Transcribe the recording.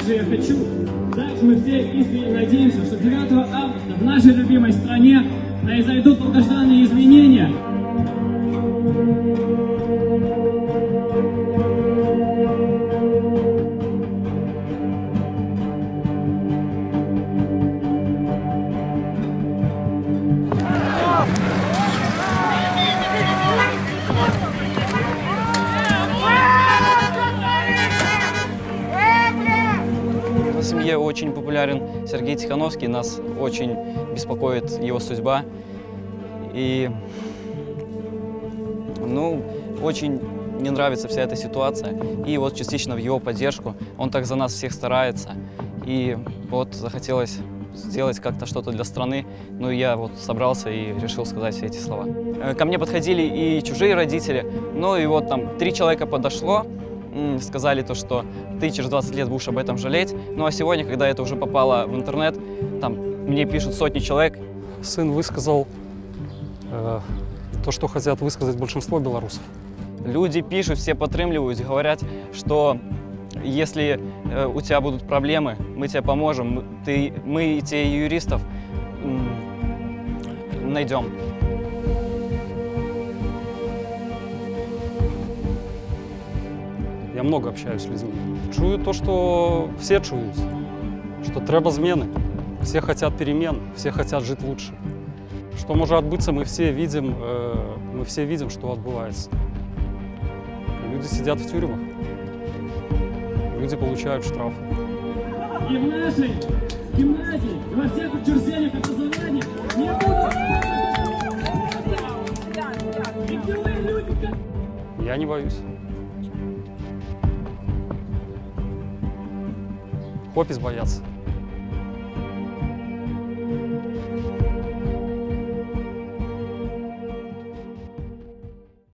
также я хочу, также мы все искренне надеемся, что 9 августа в нашей любимой стране произойдут долгожданные изменения. В семье очень популярен Сергей Тихановский, нас очень беспокоит его судьба. И, ну, очень не нравится вся эта ситуация. И вот частично в его поддержку. Он так за нас всех старается. И вот захотелось сделать как-то что-то для страны. Ну, я вот собрался и решил сказать все эти слова. Э, Ко мне подходили и чужие родители. Ну, и вот там три человека подошло, сказали то, что ты через 20 лет будешь об этом жалеть. Ну, а сегодня, когда это уже попало в интернет, там мне пишут сотни человек, Сын высказал э, то, что хотят высказать большинство белорусов. Люди пишут, все подтрымливают, говорят, что если э, у тебя будут проблемы, мы тебе поможем, мы- ты, мы тебе юристов м, найдем. Я много общаюсь с людьми. Чую то, что все чуют, что треба змены. Все хотят перемен, все хотят жить лучше. Что может отбыться, мы все видим, э, мы все видим, что отбывается. Люди сидят в тюрьмах, люди получают штрафы. И в нашей гимназии, и во всех учреждениях образования не как Я не боюсь. Попис боятся.